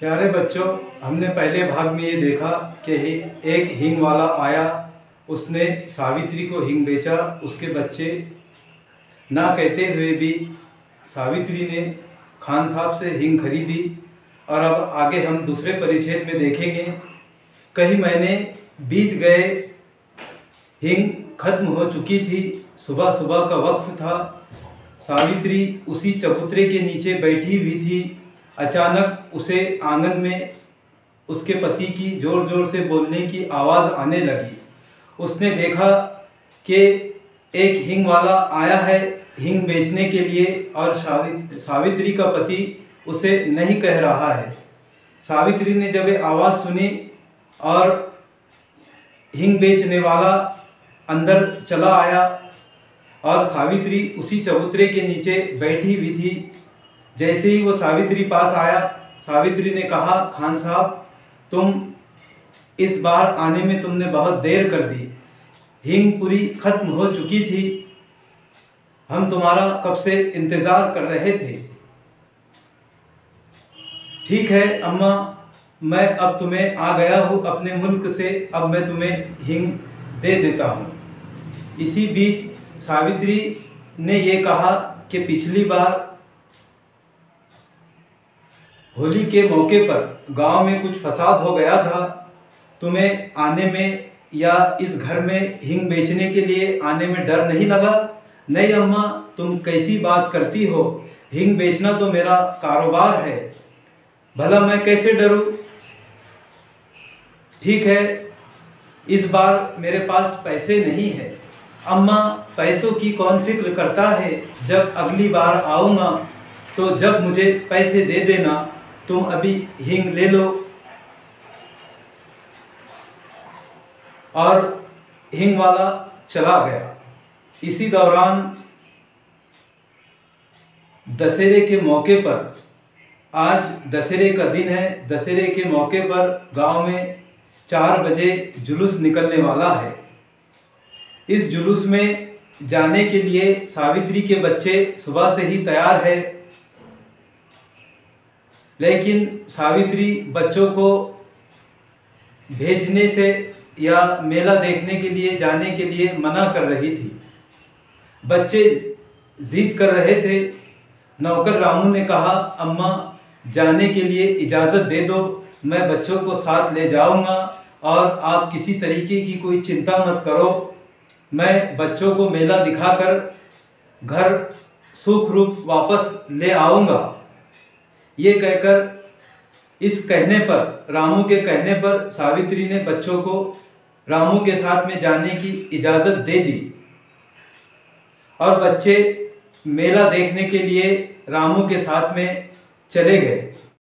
प्यारे बच्चों, हमने पहले भाग में ये देखा कि एक हिंग वाला आया, उसने सावित्री को हिंग बेचा, उसके बच्चे ना कहते हुए भी सावित्री ने खान साहब से हिंग खरीदी और अब आगे हम दूसरे परिच्छेद में देखेंगे। कई महीने बीत गए, हिंग खत्म हो चुकी थी सुबह सुबह का वक्त था, सावित्री उसी चबूतरे के नीचे बैठी हुई थी अचानक उसे आँगन में उसके पति की ज़ोर ज़ोर से बोलने की आवाज़ आने लगी। उसने देखा कि एक हिंग वाला आया है हिंग बेचने के लिए और सावित, सावित्री का पति उसे नहीं कह रहा है। सावित्री ने जब आवाज़ सुनी और हिंग बेचने वाला अंदर चला आया और सावित्री उसी चबूतरे के नीचे बैठी हुई थी जैसे ही वो सावित्री पास आया, सावित्री ने कहा, खान साहब, तुम इस बार आने में तुमने बहुत देर कर दी। हिंग पूरी खत्म हो चुकी थी। हम तुम्हारा कब से इंतज़ार कर रहे थे? ठीक है, अम्मा, मैं अब तुम्हें आ गया हूँ अपने मुल्क से। अब मैं तुम्हें हिंग दे देता हूँ। इसी बीच सावित्री ने ये कहा कि पिछली बार होली के मौके पर गाँव में कुछ फसाद हो गया था। तुम्हें आने में या इस घर में हिंग बेचने के लिए आने में डर नहीं लगा? नहीं अम्मा, तुम कैसी बात करती हो? हिंग बेचना तो मेरा कारोबार है। भला मैं कैसे डरूं? ठीक है, इस बार मेरे पास पैसे नहीं है। अम्मा, पैसों की कौन फ़िक्र करता है? जब अगली बार आऊँगा तो जब मुझे पैसे दे देना। तुम अभी हिंग ले लो। और हिंग वाला चला गया। इसी दौरान दशहरे के मौके पर, आज दशहरे का दिन है, दशहरे के मौके पर गाँव में चार बजे जुलूस निकलने वाला है। इस जुलूस में जाने के लिए सावित्री के बच्चे सुबह से ही तैयार है। लेकिन सावित्री बच्चों को भेजने से या मेला देखने के लिए, जाने के लिए मना कर रही थी। बच्चे जिद कर रहे थे। नौकर रामू ने कहा, अम्मा, जाने के लिए इजाज़त दे दो। मैं बच्चों को साथ ले जाऊँगा और आप किसी तरीके की कोई चिंता मत करो। मैं बच्चों को मेला दिखाकर घर सुख रूप वापस ले आऊँगा। ये कहकर इस कहने पर, रामू के कहने पर सावित्री ने बच्चों को रामू के साथ में जाने की इजाज़त दे दी। और बच्चे मेला देखने के लिए रामू के साथ में चले गए।